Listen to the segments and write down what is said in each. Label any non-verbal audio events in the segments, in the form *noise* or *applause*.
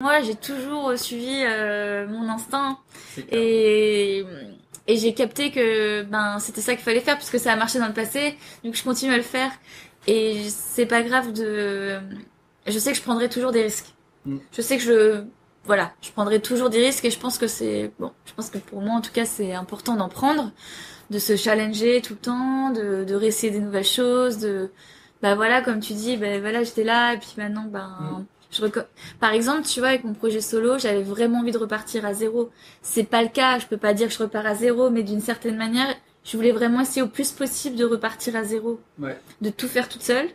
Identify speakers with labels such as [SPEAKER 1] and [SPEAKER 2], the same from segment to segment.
[SPEAKER 1] Moi, j'ai toujours suivi euh, mon instinct et et j'ai capté que ben c'était ça qu'il fallait faire parce que ça a marché dans le passé, donc je continue à le faire et c'est pas grave de. Je sais que je prendrai toujours des risques.
[SPEAKER 2] Mm.
[SPEAKER 1] Je sais que je voilà, je prendrai toujours des risques et je pense que c'est bon. Je pense que pour moi en tout cas c'est important d'en prendre, de se challenger tout le temps, de de réessayer des nouvelles choses, de bah voilà comme tu dis, ben voilà j'étais là et puis maintenant ben
[SPEAKER 2] Mm.
[SPEAKER 1] Je par exemple tu vois avec mon projet solo j'avais vraiment envie de repartir à zéro. C'est pas le cas, je peux pas dire que je repars à zéro, mais d'une certaine manière je voulais vraiment essayer au plus possible de repartir à zéro
[SPEAKER 2] Ouais.
[SPEAKER 1] de tout faire toute seule,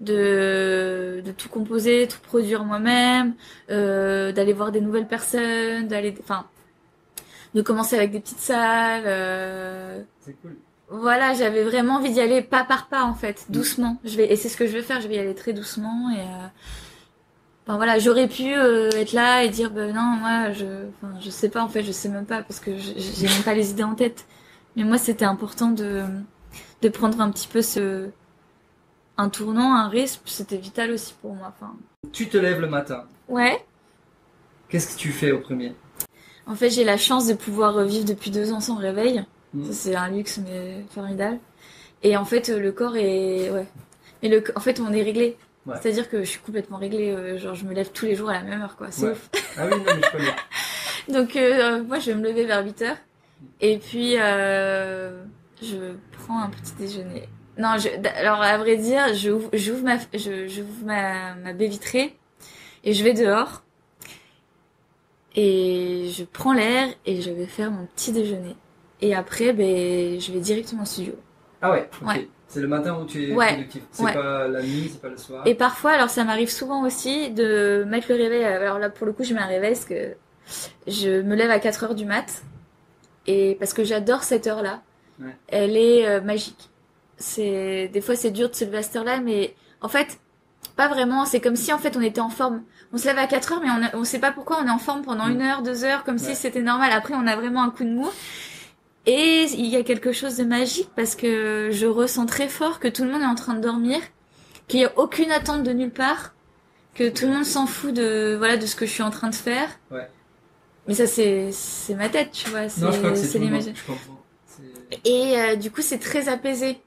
[SPEAKER 1] de, de tout composer, tout produire moi-même, euh, d'aller voir des nouvelles personnes, d'aller, enfin, de commencer avec des petites salles. euh,
[SPEAKER 2] C'est cool.
[SPEAKER 1] voilà, j'avais vraiment envie d'y aller pas par pas en fait, doucement. Je vais et c'est ce que je vais faire, je vais y aller très doucement et euh, enfin voilà, j'aurais pu euh, être là et dire ben non, moi je enfin je sais pas en fait, je sais même pas parce que je- j'ai même pas les idées en tête. Mais moi c'était important de de prendre un petit peu ce un tournant, un risque, c'était vital aussi pour moi enfin.
[SPEAKER 2] Tu te lèves le matin.
[SPEAKER 1] Ouais.
[SPEAKER 2] Qu'est-ce que tu fais au premier?
[SPEAKER 1] En fait, j'ai la chance de pouvoir euh, vivre depuis deux ans sans réveil.
[SPEAKER 2] Mm.
[SPEAKER 1] C'est un luxe, mais formidable. Et en fait, euh, le corps est, ouais. Mais le, en fait, on est réglé.
[SPEAKER 2] Ouais.
[SPEAKER 1] C'est-à-dire que je suis complètement réglée. euh, genre, je me lève tous les jours à la même heure, quoi. C'est
[SPEAKER 2] Ouais.
[SPEAKER 1] ouf.
[SPEAKER 2] Ah oui, non, mais je connais. *laughs*
[SPEAKER 1] Donc, euh, moi, je vais me lever vers 8 heures. Et puis, euh, je prends un petit déjeuner. Non, je, alors, à vrai dire, j'ouvre, j'ouvre ma, je, ma, ma baie vitrée et je vais dehors. Et je prends l'air et je vais faire mon petit déjeuner. Et après, ben, je vais directement au studio.
[SPEAKER 2] Ah ouais. C'est le matin où tu es
[SPEAKER 1] Ouais.
[SPEAKER 2] productif. C'est
[SPEAKER 1] Ouais.
[SPEAKER 2] pas la nuit, c'est pas le soir.
[SPEAKER 1] Et parfois, alors ça m'arrive souvent aussi de mettre le réveil. Alors là, pour le coup, je mets un réveil parce que je me lève à 4 heures du mat. Et parce que j'adore cette heure-là.
[SPEAKER 2] Ouais.
[SPEAKER 1] Elle est euh, magique. C'est des fois c'est dur de se lever à cette heure-là, mais en fait pas vraiment. C'est comme si en fait on était en forme. On se lève à 4 heures, mais on, a- on sait pas pourquoi on est en forme pendant
[SPEAKER 2] Mm.
[SPEAKER 1] une heure, deux heures, comme si c'était normal. Après, on a vraiment un coup de mou. Et il y a quelque chose de magique parce que je ressens très fort que tout le monde est en train de dormir, qu'il y a aucune attente de nulle part, que tout le monde s'en fout de voilà de ce que je suis en train de faire.
[SPEAKER 2] Ouais.
[SPEAKER 1] Mais ça c'est c'est ma tête, tu vois.
[SPEAKER 2] non, je crois que
[SPEAKER 1] C'est
[SPEAKER 2] c'est.
[SPEAKER 1] C'est- Et euh, du coup, c'est très apaisé.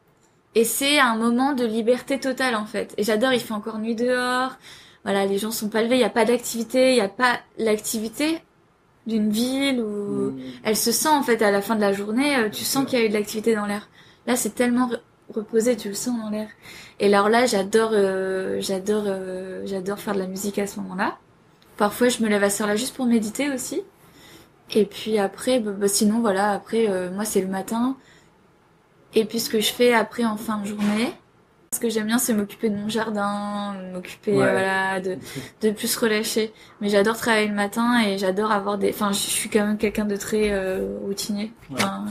[SPEAKER 1] Et c'est un moment de liberté totale en fait. Et j'adore, il fait encore nuit dehors. Voilà, les gens sont pas levés, il y a pas d'activité, il y a pas l'activité d'une ville où
[SPEAKER 2] Mm.
[SPEAKER 1] elle se sent en fait à la fin de la journée, euh, tu sens qu'il y a eu de l'activité dans l'air. Là, c'est tellement re- reposé, tu le sens dans l'air. Et alors là, j'adore euh, j'adore euh, j'adore faire de la musique à ce moment-là. Parfois, je me lève à ce heure-là juste pour méditer aussi. Et puis après, bah, bah, sinon voilà, après euh, moi c'est le matin. Et puis ce que je fais après en fin de journée, ce que j'aime bien c'est m'occuper de mon jardin, m'occuper
[SPEAKER 2] Ouais.
[SPEAKER 1] voilà de de plus relâcher. Mais j'adore travailler le matin et j'adore avoir des. Enfin, je suis quand même quelqu'un de très euh, routinier.
[SPEAKER 2] Ouais.
[SPEAKER 1] Enfin,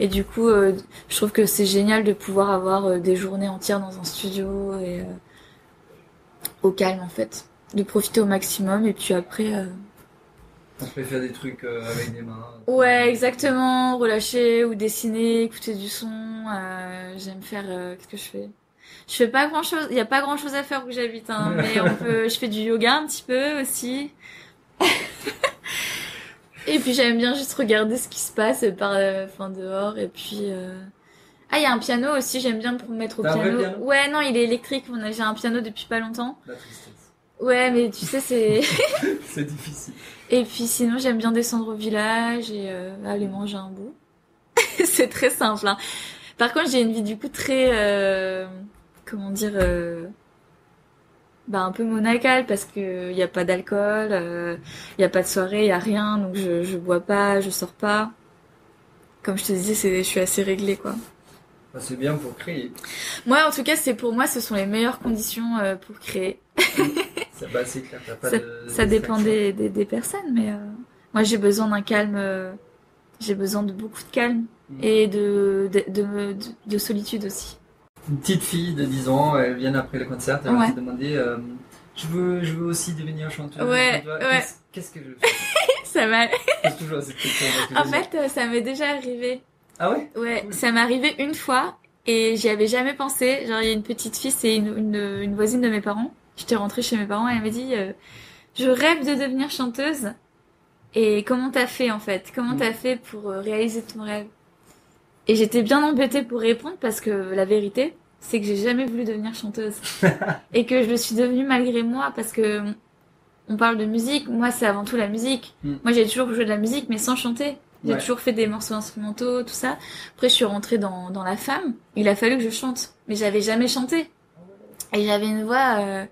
[SPEAKER 1] et du coup, euh, je trouve que c'est génial de pouvoir avoir euh, des journées entières dans un studio et au calme en fait, de profiter au maximum. Et puis après,
[SPEAKER 2] On peut faire des trucs avec des mains.
[SPEAKER 1] ouais, exactement, relâcher ou dessiner, écouter du son. euh, J'aime faire. euh, Qu'est-ce que je fais? Je fais pas grand chose. Il y a pas grand chose à faire où j'habite, hein, *laughs* mais on peut. Je fais du yoga un petit peu aussi. *laughs* Et puis j'aime bien juste regarder ce qui se passe par, euh, enfin dehors. Et puis euh... ah, il y a un piano aussi. J'aime bien pour me mettre au piano.
[SPEAKER 2] piano
[SPEAKER 1] Ouais, non, il est électrique. On a j'ai un piano depuis pas longtemps.
[SPEAKER 2] La tristesse.
[SPEAKER 1] Ouais, mais tu sais c'est. *laughs*
[SPEAKER 2] c'est difficile.
[SPEAKER 1] et puis sinon j'aime bien descendre au village et euh, aller manger un bout. c'est très simple. Hein. Par contre j'ai une vie du coup très euh, comment dire. Euh... Bah, un peu monacale parce que y a pas d'alcool, il y a pas de soirée, il y a rien, donc je, je bois pas, je sors pas. Comme je te disais, c'est, je suis assez réglée quoi.
[SPEAKER 2] Bah, c'est bien pour créer.
[SPEAKER 1] Moi, en tout cas, c'est pour moi, ce sont les meilleures conditions euh, pour créer. *laughs*
[SPEAKER 2] Ça, bah, clair, pas
[SPEAKER 1] Ça,
[SPEAKER 2] de.
[SPEAKER 1] ça dépend des, des, des personnes, mais euh, moi, j'ai besoin d'un calme. euh, j'ai besoin de beaucoup de calme
[SPEAKER 2] Mm.
[SPEAKER 1] et de de, de, de- de solitude aussi.
[SPEAKER 2] Une petite fille de 10 ans, elle vient après le concert, elle
[SPEAKER 1] Ouais.
[SPEAKER 2] va te demander euh, je, veux, je veux aussi devenir chanteuse.
[SPEAKER 1] Ouais.
[SPEAKER 2] Qu'est-ce, que je fais *laughs*
[SPEAKER 1] Ça m'a.
[SPEAKER 2] Toujours cette question.
[SPEAKER 1] En fait, euh, ça m'est déjà arrivé.
[SPEAKER 2] Ah ouais?
[SPEAKER 1] Ouais,
[SPEAKER 2] Cool.
[SPEAKER 1] ça m'est arrivé une fois et j'y avais jamais pensé. Genre, il y a une petite fille, c'est une, une, une voisine de mes parents. J'étais rentrée chez mes parents et elle m'a dit euh, je rêve de devenir chanteuse. Et comment t'as fait en fait? Comment
[SPEAKER 2] Mm.
[SPEAKER 1] t'as fait pour réaliser ton rêve? Et j'étais bien embêtée pour répondre parce que la vérité, c'est que j'ai jamais voulu devenir chanteuse. *laughs* et que je le suis devenue malgré moi parce que on parle de musique, moi c'est avant tout la musique.
[SPEAKER 2] Mm.
[SPEAKER 1] Moi j'ai toujours joué de la musique mais sans chanter. J'ai
[SPEAKER 2] Ouais.
[SPEAKER 1] toujours fait des morceaux instrumentaux, tout ça. Après je suis rentrée dans, dans la femme, il a fallu que je chante. Mais j'avais jamais chanté. Et j'avais une voix euh,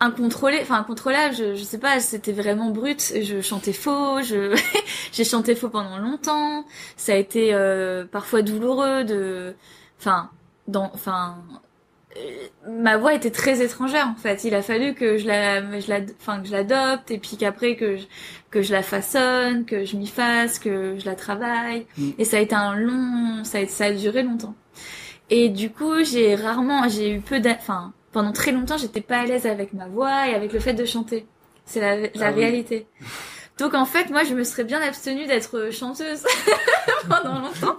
[SPEAKER 1] incontrôlée, enfin incontrôlable, je, je sais pas, c'était vraiment brut. Je chantais faux, je *laughs* j'ai chanté faux pendant longtemps. Ça a été euh, parfois douloureux de, enfin, dans, enfin, euh, ma voix était très étrangère en fait. Il a fallu que je la, je la, enfin que je l'adopte et puis qu'après que je, que je la façonne, que je m'y fasse, que je la travaille.
[SPEAKER 2] Mm.
[SPEAKER 1] Et ça a été un long, ça a, ça a duré longtemps. Et du coup, j'ai rarement, j'ai eu peu enfin, pendant très longtemps, j'étais pas à l'aise avec ma voix et avec le fait de chanter. C'est la, la
[SPEAKER 2] Ah oui.
[SPEAKER 1] réalité. Donc en fait, moi, je me serais bien abstenue d'être chanteuse *laughs* pendant longtemps.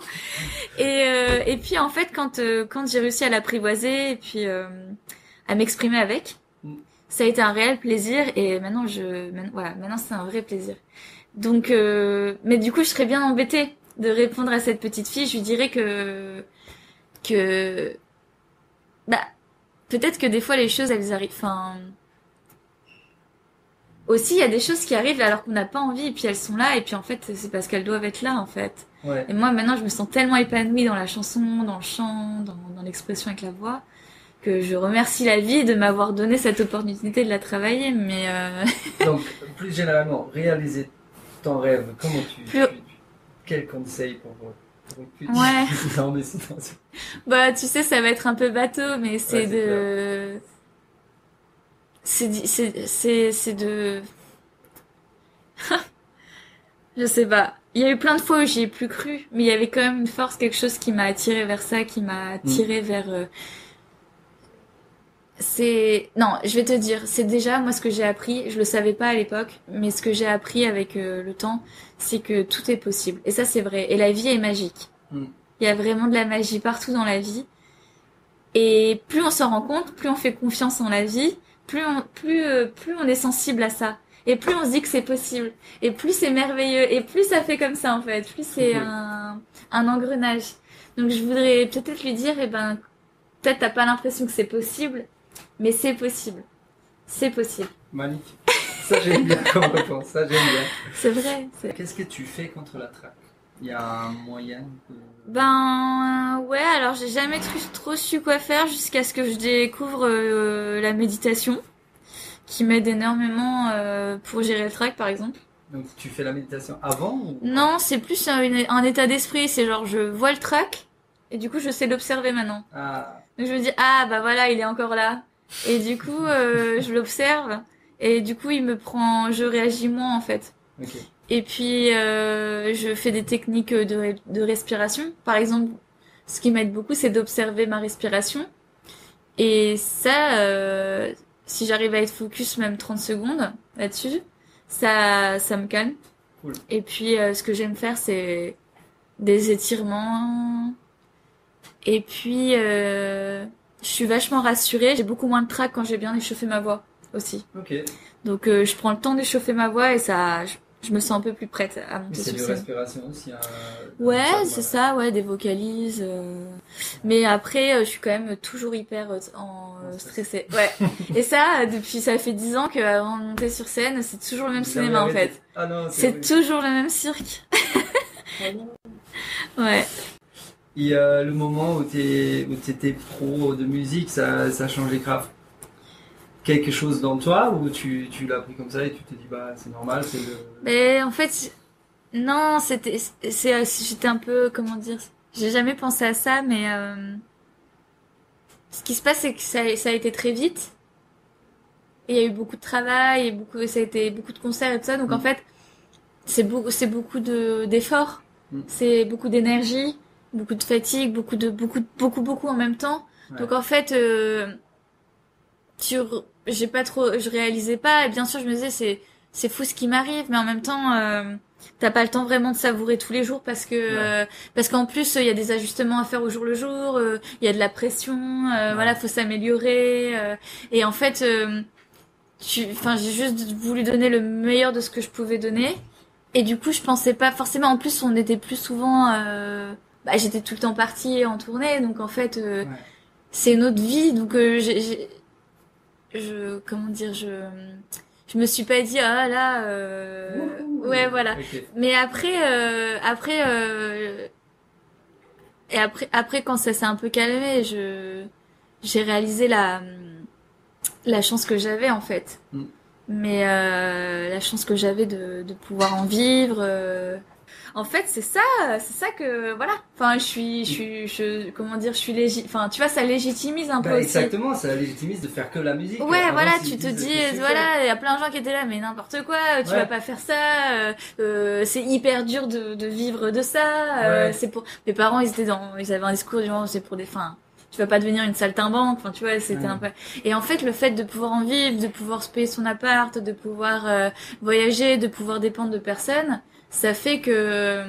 [SPEAKER 1] Et, euh, et puis en fait, quand euh, quand j'ai réussi à l'apprivoiser et puis euh, à m'exprimer avec,
[SPEAKER 2] Mm.
[SPEAKER 1] ça a été un réel plaisir. Et maintenant, je, maintenant- voilà, maintenant c'est un vrai plaisir. Donc, euh, mais du coup, je serais bien embêtée de répondre à cette petite fille. Je lui dirais que que peut-être que des fois les choses elles arrivent. Enfin aussi il y a des choses qui arrivent alors qu'on n'a pas envie et puis elles sont là et puis en fait c'est parce qu'elles doivent être là en fait.
[SPEAKER 2] Ouais.
[SPEAKER 1] Et moi maintenant je me sens tellement épanouie dans la chanson, dans le chant, dans, dans l'expression avec la voix que je remercie la vie de m'avoir donné cette opportunité de la travailler. Mais euh, *laughs*
[SPEAKER 2] Donc, plus généralement, réaliser ton rêve, comment tu.
[SPEAKER 1] Plus-
[SPEAKER 2] tu- quel conseil pour. petite-
[SPEAKER 1] Ouais.
[SPEAKER 2] non, mais c'est non, c'est-
[SPEAKER 1] bah tu sais ça va être un peu bateau mais c'est
[SPEAKER 2] Ouais,
[SPEAKER 1] de c'est c'est c'est c'est de *laughs* je sais pas. Il y a eu plein de fois où j'y ai plus cru mais il y avait quand même une force quelque chose qui m'a attiré vers ça qui m'a attiré vers euh, c'est non je vais te dire c'est déjà moi ce que j'ai appris je le savais pas à l'époque mais ce que j'ai appris avec euh, le temps c'est que tout est possible. Et ça c'est vrai. Et la vie est magique.
[SPEAKER 2] Mm.
[SPEAKER 1] il y a vraiment de la magie partout dans la vie. Et plus on s'en rend compte plus on fait confiance en la vie plus on plus euh, plus on est sensible à ça. Et plus on se dit que c'est possible. Et plus c'est merveilleux. Et plus ça fait comme ça en fait. Plus c'est
[SPEAKER 2] Cool.
[SPEAKER 1] un un engrenage. Donc je voudrais peut-être lui dire eh ben peut-être t'as pas l'impression que c'est possible mais c'est possible c'est possible
[SPEAKER 2] Magnifique. Ça, j'aime bien comme réponse. Ça, j'aime bien.
[SPEAKER 1] c'est vrai
[SPEAKER 2] Qu'est-ce que tu fais contre la traque? Il y a un moyen de...
[SPEAKER 1] Ben ouais, alors j'ai jamais trop su quoi faire jusqu'à ce que je découvre euh, la méditation, qui m'aide énormément euh, pour gérer le trac par exemple.
[SPEAKER 2] Donc, tu fais la méditation avant ou...
[SPEAKER 1] Non, c'est plus un, une- un état d'esprit, c'est genre je vois le trac et du coup je sais l'observer maintenant.
[SPEAKER 2] Ah,
[SPEAKER 1] Donc je me dis ah bah voilà il est encore là et du coup euh, je l'observe et du coup il me prend, je réagis moins en fait. Et puis, euh, je fais des techniques de, de respiration. Par exemple, ce qui m'aide beaucoup, c'est d'observer ma respiration. Et ça, euh, si j'arrive à être focus même 30 secondes là-dessus, ça, ça me calme.
[SPEAKER 2] Cool.
[SPEAKER 1] Et puis, euh, ce que j'aime faire, c'est des étirements. Et puis, je suis vachement rassurée. J'ai beaucoup moins de trac quand j'ai bien échauffé ma voix aussi.
[SPEAKER 2] Ok.
[SPEAKER 1] Donc euh, je prends le temps d'échauffer ma voix et ça, je, je me sens un peu plus prête à monter
[SPEAKER 2] c'est
[SPEAKER 1] sur
[SPEAKER 2] de
[SPEAKER 1] scène.
[SPEAKER 2] respiration aussi. Hein,
[SPEAKER 1] Ouais, c'est ça, ouais, des vocalises. euh. Mais après, euh, je suis quand même toujours hyper euh, en euh, stressée. Ouais. et ça, depuis, ça fait dix ans qu'avant de monter sur scène, c'est toujours le même
[SPEAKER 2] Vous
[SPEAKER 1] cinéma en fait.
[SPEAKER 2] Ah non,
[SPEAKER 1] C'est toujours le même cirque. ouais.
[SPEAKER 2] Et euh, le moment où tu étais pro de musique, ça, ça a changé grave quelque chose dans toi ou tu, tu l'as pris comme ça et tu te dis bah c'est normal, c'est le.
[SPEAKER 1] Mais en fait, non, c'était, c'est, j'étais un peu, comment dire, j'ai jamais pensé à ça, mais euh, ce qui se passe, c'est que ça, ça a été très vite. Et il y a eu beaucoup de travail, et beaucoup, ça a été beaucoup de concerts et tout ça. Donc
[SPEAKER 2] Mm.
[SPEAKER 1] en fait, c'est beaucoup, c'est beaucoup de d'efforts,
[SPEAKER 2] Mm.
[SPEAKER 1] c'est beaucoup d'énergie, beaucoup de fatigue, beaucoup de beaucoup, beaucoup, beaucoup en même temps.
[SPEAKER 2] Ouais.
[SPEAKER 1] Donc en fait, euh, tu, re- j'ai pas trop, je réalisais pas. Et bien sûr, je me disais c'est c'est fou ce qui m'arrive, mais en même temps, euh, t'as pas le temps vraiment de savourer tous les jours parce que euh, parce qu'en plus il y a des ajustements à faire au jour le jour, euh, il y a de la pression, euh,
[SPEAKER 2] Ouais.
[SPEAKER 1] voilà, faut s'améliorer. euh, et en fait, euh, tu, enfin, j'ai juste voulu donner le meilleur de ce que je pouvais donner. Et du coup, je pensais pas forcément. En plus, on était plus souvent. Bah, j'étais tout le temps partie en tournée, donc en fait, euh,
[SPEAKER 2] Ouais.
[SPEAKER 1] c'est une autre vie. Donc, euh, j'ai, je, comment dire, je, je me suis pas dit ah là, euh,
[SPEAKER 2] Wouhou.
[SPEAKER 1] ouais, voilà. Mais après, euh, après, et après, après quand ça s'est un peu calmé, je, j'ai réalisé la, la chance que j'avais en fait.
[SPEAKER 2] Mm.
[SPEAKER 1] Mais la chance que j'avais de, de pouvoir en vivre. Euh. En fait, c'est ça, c'est ça que voilà. Enfin, je suis, je suis, je, comment dire, je suis légitime. Enfin, tu vois, ça légitimise un peu
[SPEAKER 2] Bah,
[SPEAKER 1] aussi.
[SPEAKER 2] exactement, ça légitimise de faire que la musique.
[SPEAKER 1] Ouais,
[SPEAKER 2] Avant,
[SPEAKER 1] voilà, tu te dis, voilà, il y a plein de gens qui étaient là, mais n'importe quoi, tu
[SPEAKER 2] Ouais.
[SPEAKER 1] vas pas faire ça, euh, euh, c'est hyper dur de, de vivre de ça, euh,
[SPEAKER 2] Ouais.
[SPEAKER 1] c'est pour, mes parents, ils étaient dans, ils avaient un discours du genre, c'est pour des fins, tu vas pas devenir une saltimbanque, enfin, tu vois, c'était
[SPEAKER 2] Ouais.
[SPEAKER 1] un peu, et en fait, le fait de pouvoir en vivre, de pouvoir se payer son appart, de pouvoir euh, voyager, de pouvoir dépendre de personne, ça fait que, euh,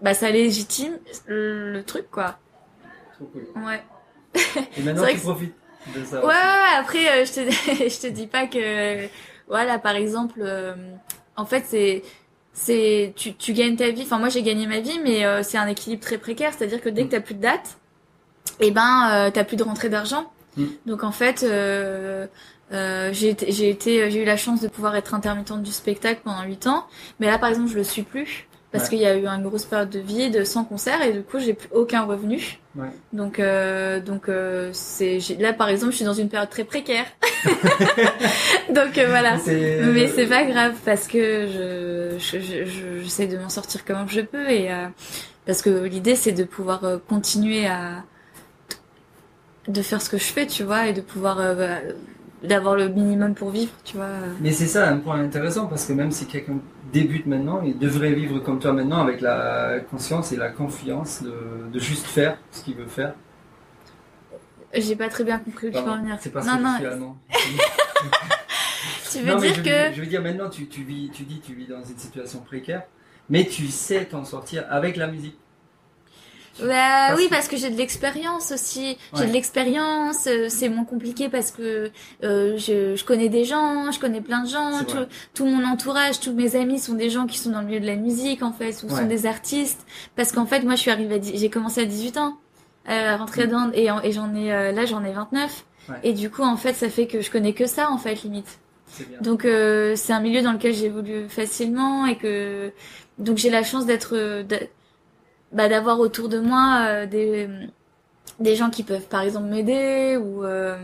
[SPEAKER 1] bah, ça légitime le, truc, quoi.
[SPEAKER 2] Trop cool.
[SPEAKER 1] Ouais.
[SPEAKER 2] Et maintenant, *laughs* tu profites de ça.
[SPEAKER 1] Ouais, ouais, ouais, après, euh, je te, *laughs* je te dis pas que, voilà, par exemple, euh, en fait, c'est, c'est, tu, tu gagnes ta vie. Enfin, moi, j'ai gagné ma vie, mais euh, c'est un équilibre très précaire. C'est-à-dire que dès que t'as plus de date, eh ben, t'as plus de rentrée d'argent.
[SPEAKER 2] Mm.
[SPEAKER 1] Donc, en fait, euh, euh, j'ai été, j'ai été, j'ai eu la chance de pouvoir être intermittente du spectacle pendant 8 ans. Mais là, par exemple, je le suis plus. Parce
[SPEAKER 2] Ouais.
[SPEAKER 1] qu'il y a eu une grosse période de vide, sans concert, et du coup, j'ai plus aucun revenu.
[SPEAKER 2] Ouais.
[SPEAKER 1] Donc, euh, donc euh, c'est là par exemple, je suis dans une période très précaire. *laughs* donc euh, voilà.
[SPEAKER 2] C'est-
[SPEAKER 1] Mais c'est pas grave parce que je je- je- je- j'essaie de m'en sortir comme je peux et euh, parce que l'idée c'est de pouvoir euh, continuer à de faire ce que je fais, tu vois, et de pouvoir euh, d'avoir le minimum pour vivre, tu vois.
[SPEAKER 2] Mais c'est ça un point intéressant parce que même si quelqu'un débute maintenant, il devrait vivre comme toi maintenant avec la conscience et la confiance de, de juste faire ce qu'il veut faire.
[SPEAKER 1] J'ai pas très bien compris où tu veux en
[SPEAKER 2] Pardon,
[SPEAKER 1] venir.
[SPEAKER 2] C'est parce
[SPEAKER 1] non
[SPEAKER 2] que
[SPEAKER 1] non,
[SPEAKER 2] je suis allemand. *laughs*
[SPEAKER 1] tu veux
[SPEAKER 2] Non,
[SPEAKER 1] dire
[SPEAKER 2] je,
[SPEAKER 1] que
[SPEAKER 2] je veux dire maintenant, tu, tu, vis, tu dis tu vis dans une situation précaire, mais tu sais t'en sortir avec la musique.
[SPEAKER 1] Bah
[SPEAKER 2] Parce
[SPEAKER 1] oui,
[SPEAKER 2] que-
[SPEAKER 1] parce que j'ai de l'expérience aussi. J'ai
[SPEAKER 2] Ouais.
[SPEAKER 1] de l'expérience. euh, C'est moins compliqué parce que euh, je, je connais des gens, je connais plein de gens. Tout, tout mon entourage, tous mes amis sont des gens qui sont dans le milieu de la musique en fait, ou
[SPEAKER 2] Ouais.
[SPEAKER 1] sont des artistes. Parce qu'en fait, moi, je suis arrivée, j'ai commencé à 18 ans, euh, à rentrer
[SPEAKER 2] Mm.
[SPEAKER 1] dans et, et j'en ai euh, là, j'en ai 29.
[SPEAKER 2] Ouais.
[SPEAKER 1] Et du coup, en fait, ça fait que je connais que ça en fait, limite.
[SPEAKER 2] Bien.
[SPEAKER 1] Donc euh, c'est un milieu dans lequel j'évolue facilement et que donc j'ai la chance d'être euh, bah, d'avoir autour de moi euh, des des gens qui peuvent par exemple m'aider ou euh,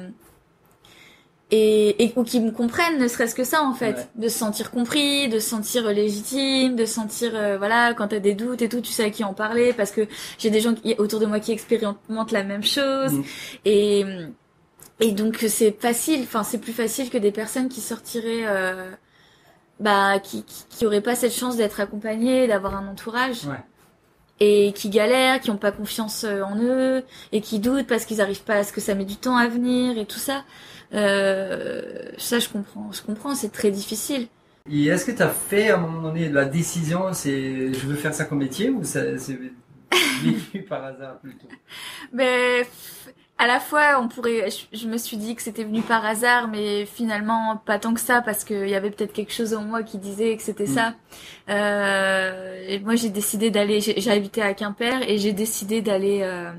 [SPEAKER 1] et, et ou qui me comprennent ne serait-ce que ça en fait
[SPEAKER 2] Ouais.
[SPEAKER 1] de se sentir compris de se sentir légitime de se sentir euh, voilà quand t'as des doutes et tout tu sais à qui en parler parce que j'ai des gens qui, autour de moi qui expérimentent la même chose
[SPEAKER 2] Mm.
[SPEAKER 1] et et donc c'est facile enfin c'est plus facile que des personnes qui sortiraient euh, bah qui, qui qui auraient pas cette chance d'être accompagnées d'avoir un entourage
[SPEAKER 2] Ouais.
[SPEAKER 1] Et qui galèrent qui ont pas confiance euh, en eux et qui doutent parce qu'ils arrivent pas à ce que ça met du temps à venir et tout ça. Euh, ça je comprends je comprends c'est très difficile.
[SPEAKER 2] Et est-ce que tu as fait à un moment donné la décision, c'est je veux faire ça comme métier ou ça c'est venu *laughs* par hasard plutôt?
[SPEAKER 1] Mais f- à la fois on pourrait je, je me suis dit que c'était venu par hasard mais finalement pas tant que ça parce qu'il y avait peut-être quelque chose en moi qui disait que c'était
[SPEAKER 2] Mm.
[SPEAKER 1] ça. Euh, et moi j'ai décidé d'aller j'ai habité à Quimper et j'ai décidé d'aller euh,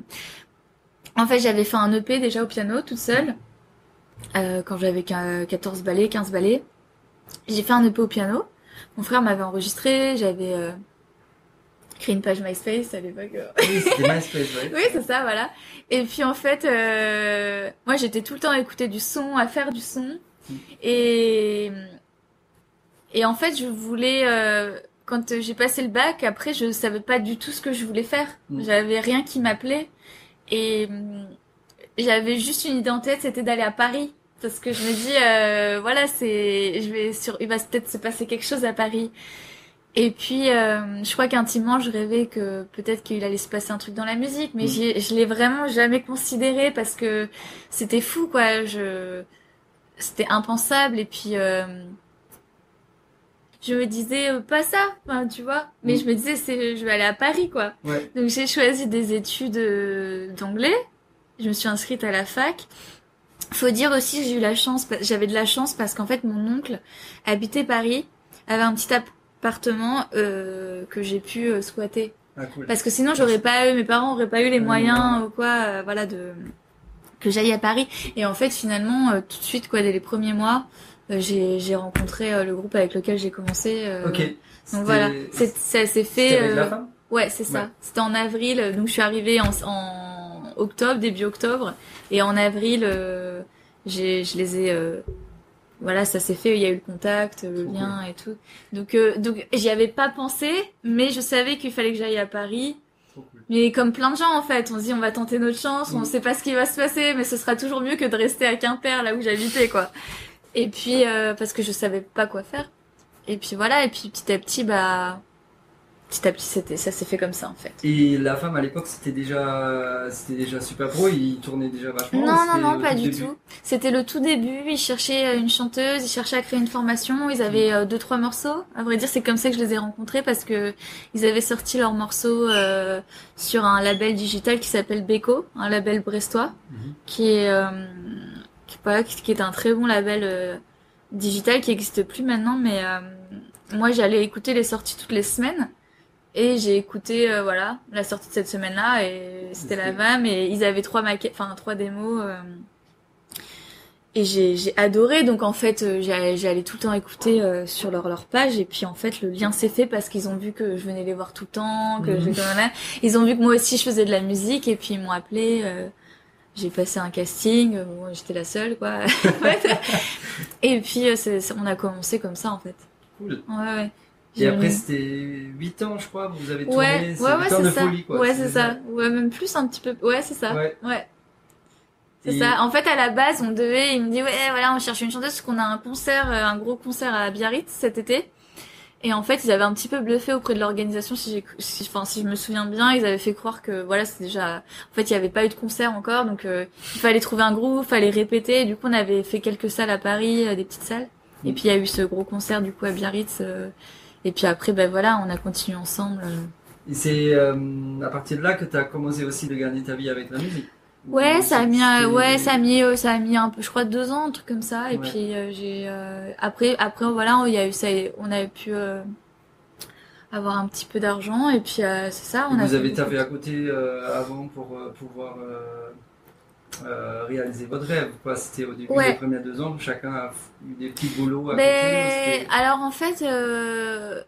[SPEAKER 1] en fait j'avais fait un EP déjà au piano toute seule euh, quand j'avais qu'un- 14 ballets 15 ballets. J'ai fait un EP au piano. Mon frère m'avait enregistré j'avais euh, créé une page MySpace à l'époque
[SPEAKER 2] Oui, c'était MySpace, ouais. *laughs*
[SPEAKER 1] oui, c'est ça, voilà. Et puis en fait, euh, moi j'étais tout le temps à écouter du son, à faire du son.
[SPEAKER 2] Mm.
[SPEAKER 1] Et, et en fait, je voulais, euh, quand j'ai passé le bac, après, je savais pas du tout ce que je voulais faire.
[SPEAKER 2] Mm.
[SPEAKER 1] J'avais rien qui m'appelait. Et hum, j'avais juste une idée en tête, c'était d'aller à Paris. Parce que je me dis, euh, voilà, c'est, je vais sur, il va peut-être se passer quelque chose à Paris. Et puis, euh, je crois qu'intimement, je rêvais que peut-être qu'il allait se passer un truc dans la musique, mais
[SPEAKER 2] Mm.
[SPEAKER 1] ai- je l'ai vraiment jamais considéré parce que c'était fou, quoi. Je, c'était impensable. Et puis, euh, je me disais euh, pas ça, enfin, tu vois. Mais
[SPEAKER 2] Mm.
[SPEAKER 1] je me disais, c'est, je vais aller à Paris, quoi.
[SPEAKER 2] Ouais.
[SPEAKER 1] Donc j'ai choisi des études euh, d'anglais. Je me suis inscrite à la fac. Faut dire aussi j'ai eu la chance, j'avais de la chance parce qu'en fait mon oncle habitait Paris, avait un petit appartement euh, que j'ai pu euh, squatter.
[SPEAKER 2] Ah, cool.
[SPEAKER 1] Parce que sinon j'aurais pas eu, mes parents auraient pas eu les moyens ou quoi, euh, voilà de que j'aille à Paris. Et en fait finalement tout de suite quoi dès les premiers mois, j'ai rencontré le groupe avec lequel j'ai commencé.
[SPEAKER 2] Ok.
[SPEAKER 1] Donc voilà, ça s'est fait.
[SPEAKER 2] C'était avec la femme?
[SPEAKER 1] Ouais, c'est ça.
[SPEAKER 2] Ouais.
[SPEAKER 1] C'était en avril, donc je suis arrivée en, en octobre, début octobre, et en avril, j'ai, je les ai, voilà, ça s'est fait. Il y a eu le contact, le lien et tout. Donc, euh, donc j'y avais pas pensé, mais je savais qu'il fallait que j'aille à Paris.
[SPEAKER 2] Cool.
[SPEAKER 1] Mais comme plein de gens en fait, on se dit on va tenter notre chance, on
[SPEAKER 2] Mm.
[SPEAKER 1] sait pas ce qui va se passer, mais ce sera toujours mieux que de rester à Quimper, là où j'habitais quoi. Et puis euh, parce que je savais pas quoi faire. Et puis voilà, et puis petit à petit, bah, petit à petit, c'était, ça s'est fait comme ça en fait.
[SPEAKER 2] Et la femme à l'époque, c'était déjà, c'était déjà super pro. Il tournait déjà vachement.
[SPEAKER 1] Non, non, non, pas du
[SPEAKER 2] début
[SPEAKER 1] tout. C'était le tout début. Ils cherchaient une chanteuse, ils cherchaient à créer une formation. Ils avaient euh, deux, trois morceaux. À vrai dire, c'est comme ça que je les ai rencontrés parce que ils avaient sorti leurs morceaux euh, sur un label digital qui s'appelle Beko, un label brestois,
[SPEAKER 2] Mhm.
[SPEAKER 1] qui est, euh, qui, voilà, qui, qui est un très bon label euh, digital qui existe plus maintenant. Mais euh, moi, j'allais écouter les sorties toutes les semaines. Et j'ai écouté euh, voilà la sortie de cette semaine-là et c'était la VAM et ils avaient trois maquettes, enfin trois démos euh, et j'ai j'ai adoré. Donc en fait euh, allé tout le temps écouter euh, sur leur leur page et puis en fait le lien s'est fait parce qu'ils ont vu que je venais les voir tout le temps que quand même ils ont vu que moi aussi je faisais de la musique et puis ils m'ont appelé euh, j'ai passé un casting bon, j'étais la seule quoi. *laughs* *laughs* Et puis euh, on a commencé comme ça en fait.
[SPEAKER 2] Cool.
[SPEAKER 1] ouais ouais
[SPEAKER 2] Et après, c'était 8 ans, je crois. Vous avez tourné.
[SPEAKER 1] Ouais, ouais,
[SPEAKER 2] 8
[SPEAKER 1] ouais, c'est ça.
[SPEAKER 2] folie, quoi.
[SPEAKER 1] Ouais, c'est ça. Ouais, même plus un petit peu. Ouais, c'est ça.
[SPEAKER 2] Ouais.
[SPEAKER 1] Ouais. C'est
[SPEAKER 2] Et-
[SPEAKER 1] ça. En fait, à la base, on devait, il me dit, ouais, voilà, on cherche une chanteuse parce qu'on a un concert, euh, un gros concert à Biarritz cet été. Et en fait, ils avaient un petit peu bluffé auprès de l'organisation, si si, enfin, si je me souviens bien, ils avaient fait croire que, voilà, c'est déjà, en fait, il n'y avait pas eu de concert encore, donc, euh, il fallait trouver un groupe, fallait répéter. Et du coup, on avait fait quelques salles à Paris, euh, des petites salles. Et
[SPEAKER 2] Mm.
[SPEAKER 1] puis, il y a eu ce gros concert, du coup, à Biarritz. euh, et puis après, ben voilà, on a continué ensemble. euh.
[SPEAKER 2] Et c'est euh, à partir de là que tu as commencé aussi de gagner ta vie avec la musique.
[SPEAKER 1] Ouais,
[SPEAKER 2] Ou
[SPEAKER 1] ça a mis, ouais, ça a mis, euh, ça a mis un peu, je crois deux ans, un truc comme ça. Et
[SPEAKER 2] Ouais.
[SPEAKER 1] puis euh, j'ai, après, après voilà, il y a eu ça, on avait pu avoir un petit peu d'argent et puis c'est ça, on a.
[SPEAKER 2] Vous avez tapé à côté avant pour pouvoir euh, réaliser votre rêve. Quoi, c'était au début
[SPEAKER 1] Ouais.
[SPEAKER 2] des premiers deux ans, chacun a eu des petits boulots à
[SPEAKER 1] Mais
[SPEAKER 2] côté.
[SPEAKER 1] alors en fait, euh,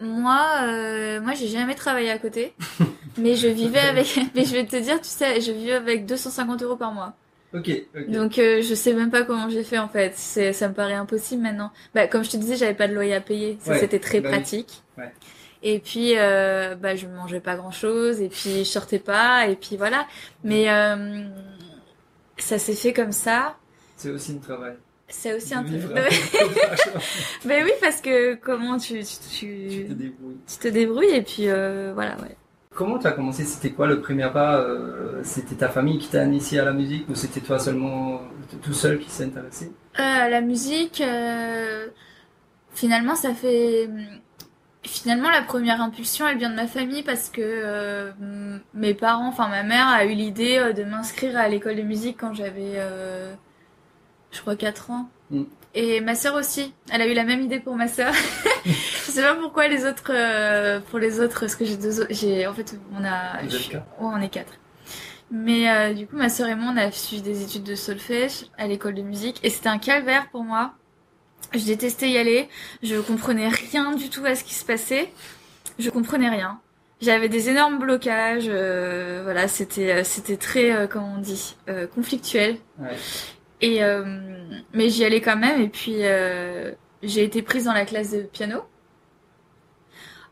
[SPEAKER 1] moi, euh, moi, j'ai jamais travaillé à côté, *laughs* mais je vivais avec. *laughs* Mais je vais te dire, tu sais, je vivais avec 250 euros par mois.
[SPEAKER 2] Ok.
[SPEAKER 1] Donc je sais même pas comment j'ai fait en fait. C'est ça me paraît impossible maintenant. Bah comme je te disais, j'avais pas de loyer à payer. Ça
[SPEAKER 2] Ouais,
[SPEAKER 1] c'était très
[SPEAKER 2] bah oui.
[SPEAKER 1] pratique.
[SPEAKER 2] Ouais.
[SPEAKER 1] Et puis euh, bah je mangeais pas grand chose et puis je sortais pas et puis voilà. Mais euh, ça s'est fait comme ça.
[SPEAKER 2] C'est aussi un travail.
[SPEAKER 1] C'est aussi un
[SPEAKER 2] avec-
[SPEAKER 1] Mais *laughs* oui parce que comment tu tu, tu,
[SPEAKER 2] tu te débrouilles.
[SPEAKER 1] tu te débrouilles et puis euh, voilà ouais.
[SPEAKER 2] Comment tu as commencé? C'était quoi le premier pas euh, C'était ta famille qui t'a initié à la musique ou c'était toi seulement, tout seul qui s'est intéressé?
[SPEAKER 1] Euh, la musique, euh, finalement, ça fait. Finalement, la première impulsion, elle vient de ma famille parce que euh, mes parents, enfin ma mère, a eu l'idée euh, de m'inscrire à l'école de musique quand j'avais, euh, je crois, 4 ans.
[SPEAKER 2] Mm.
[SPEAKER 1] Et ma sœur aussi, elle a eu la même idée pour ma sœur. *laughs* je sais pas pourquoi les autres, euh, pour les autres, parce que j'ai deux, autres- j'ai, en fait, on a, je- Ouais, on est quatre. Mais euh, du coup, ma sœur et moi, on a suivi des études de solfège à l'école de musique et c'était un calvaire pour moi. Je détestais y aller. Je comprenais rien du tout à ce qui se passait. Je comprenais rien. J'avais des énormes blocages. euh, voilà, c'était euh, c'était très euh, comment on dit euh, conflictuel.
[SPEAKER 2] Ouais.
[SPEAKER 1] Et mais j'y allais quand même. Et puis j'ai été prise dans la classe de piano.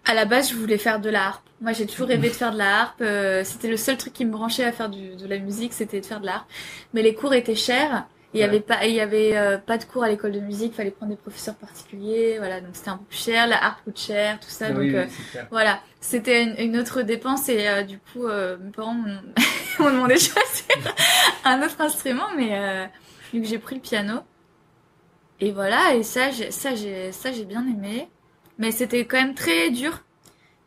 [SPEAKER 1] À la base, je voulais faire de la harpe. Moi, j'ai toujours rêvé de faire de la harpe. c'était le seul truc qui me branchait à faire du, de la musique, c'était de faire de la harpe. Mais les cours étaient chers. Il y
[SPEAKER 2] Ouais.
[SPEAKER 1] avait pas, il y avait euh, pas de cours à l'école de musique. Fallait prendre des professeurs particuliers. Voilà, donc c'était un peu plus cher. La harpe coûte cher, tout ça.
[SPEAKER 2] Ah
[SPEAKER 1] donc
[SPEAKER 2] oui, oui,
[SPEAKER 1] euh, voilà, c'était une, une autre dépense et euh, du coup, euh, mes parents m'ont *laughs* m'ont demandé de choisir *laughs* un autre instrument, mais euh, vu que j'ai pris le piano. Et voilà, et ça, j'ai, ça, j'ai, ça, j'ai bien aimé. Mais c'était quand même très dur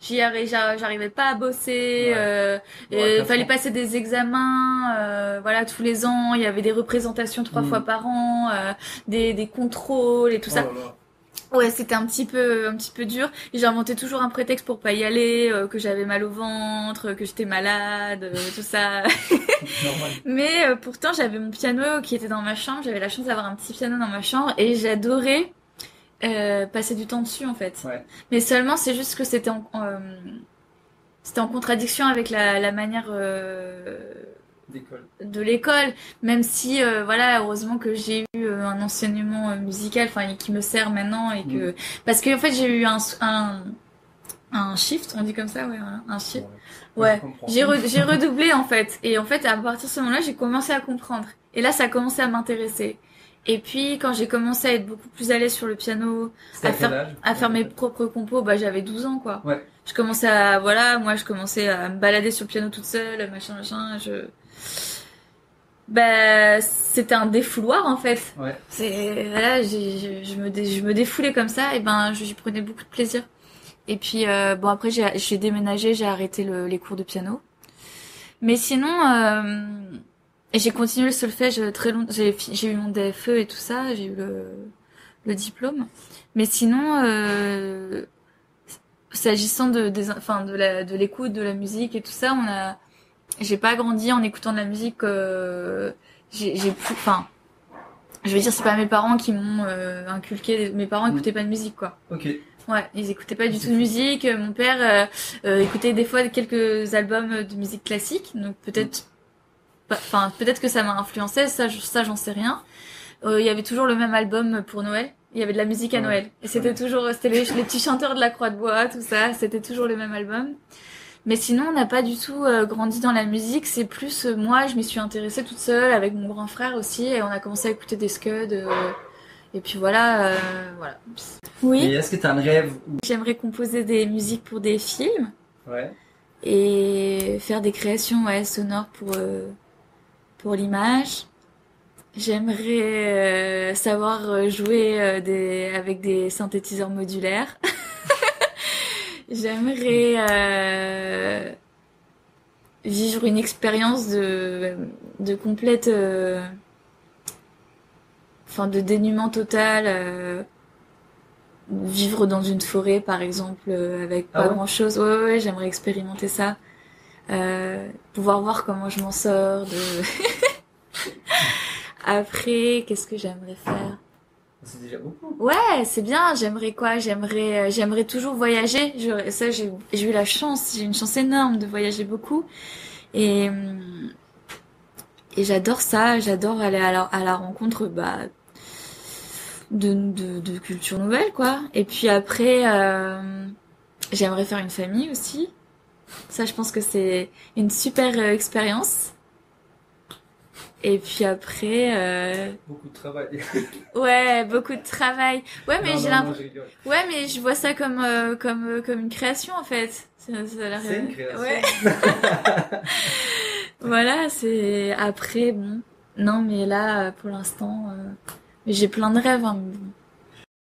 [SPEAKER 1] J'y arri- j'a- j'arrivais pas à bosser.
[SPEAKER 2] Ouais.
[SPEAKER 1] euh, euh, fallait passer des examens, euh, voilà, tous les ans. Il y avait des représentations trois
[SPEAKER 2] Mm.
[SPEAKER 1] fois par an, euh, des, des contrôles et tout ça.
[SPEAKER 2] Oh là là.
[SPEAKER 1] Ouais, c'était un petit peu, un petit peu dur. Et J'inventais toujours un prétexte pour pas y aller, euh, que j'avais mal au ventre, que j'étais malade, euh, tout ça. *laughs* Mais euh, pourtant, j'avais mon piano qui était dans ma chambre. J'avais la chance d'avoir un petit piano dans ma chambre et j'adorais euh, passer du temps dessus en fait.
[SPEAKER 2] Ouais.
[SPEAKER 1] Mais seulement, c'est juste que c'était en, euh, c'était en contradiction avec la, la manière euh, de l'école. Même si, euh, voilà, heureusement que j'ai eu euh, un enseignement musical, enfin, qui me sert maintenant et que parce que en fait, j'ai eu un un un shift, on dit comme ça, ouais, un, un shift. Ouais. Re- j'ai redoublé en fait. Et en fait, à partir de ce moment-là, j'ai commencé à comprendre. Et là, ça a commencé à m'intéresser. Et puis, quand j'ai commencé à être beaucoup plus à l'aise sur le piano, à faire mes propres compos, bah j'avais 12 ans quoi.
[SPEAKER 2] Ouais.
[SPEAKER 1] Je commençais à voilà, moi je commençais à me balader sur le piano toute seule, machin machin, je bah c'était un défouloir en fait.
[SPEAKER 2] Ouais.
[SPEAKER 1] C'est voilà, je, je me dé- je me défoulais comme ça et ben j'y prenais beaucoup de plaisir. Et puis euh, bon après j'ai déménagé, j'ai arrêté le- les cours de piano. Mais sinon euh, j'ai continué le solfège très longtemps. J'ai eu mon DFE et tout ça, j'ai eu le le diplôme. Mais sinon euh, s'agissant de des enfin de la de l'écoute de la musique et tout ça, on a j'ai pas grandi en écoutant de la musique euh, j'ai j'ai plus enfin je veux dire c'est pas mes parents qui m'ont euh, inculqué mes parents
[SPEAKER 2] Mm.
[SPEAKER 1] écoutaient pas de musique quoi
[SPEAKER 2] Ok.
[SPEAKER 1] ouais ils écoutaient pas du tout de musique mon père euh, euh, écoutait des fois quelques albums de musique classique donc peut-être enfin peut-être que ça m'a influencé ça ça j'en sais rien Euh, il y avait toujours le même album pour Noël il y avait de la musique à
[SPEAKER 2] Ouais.
[SPEAKER 1] Noël et c'était
[SPEAKER 2] Ouais.
[SPEAKER 1] toujours c'était les, les petits chanteurs de la Croix de Bois tout ça c'était toujours le même album mais sinon, on n'a pas du tout euh, grandi dans la musique. C'est plus euh, moi, je m'y suis intéressée toute seule avec mon grand frère aussi, et on a commencé à écouter des scuds. euh, et puis voilà, euh, voilà.
[SPEAKER 2] Et
[SPEAKER 1] Oui,
[SPEAKER 2] est-ce que t'as un rêve
[SPEAKER 1] j'aimerais composer des musiques pour des films
[SPEAKER 2] Ouais.
[SPEAKER 1] et faire des créations ouais, sonores pour euh, pour l'image. J'aimerais euh, savoir euh, jouer euh, des avec des synthétiseurs modulaires. *laughs* J'aimerais euh, vivre une expérience de de complète enfin de dénuement total vivre dans une forêt par exemple avec
[SPEAKER 2] Ah
[SPEAKER 1] pas
[SPEAKER 2] ouais?
[SPEAKER 1] grand chose ouais ouais, ouais, j'aimerais expérimenter ça pouvoir voir comment je m'en sors de *laughs* après qu'est-ce que j'aimerais faire?
[SPEAKER 2] C'est déjà beaucoup.
[SPEAKER 1] Ouais, c'est bien. J'aimerais quoi? J'aimerais, euh, j'aimerais toujours voyager. Je, ça, j'ai, eu la chance, j'ai une chance énorme de voyager beaucoup, et et j'adore ça. J'adore aller à la, à la rencontre, bah, de, de, de culture nouvelle, quoi. Et puis après, euh, j'aimerais faire une famille aussi. Ça, je pense que c'est une super euh, expérience. Et puis après, euh,
[SPEAKER 2] Beaucoup de travail. *laughs*
[SPEAKER 1] ouais, beaucoup de travail. Ouais, mais j'ai l'impression. Ouais, mais je vois ça comme euh, comme comme une création en fait.
[SPEAKER 2] C'est une création.
[SPEAKER 1] Ouais. *laughs* voilà, c'est après bon. Non, mais là, pour l'instant, j'ai plein de rêves. hein, mais bon.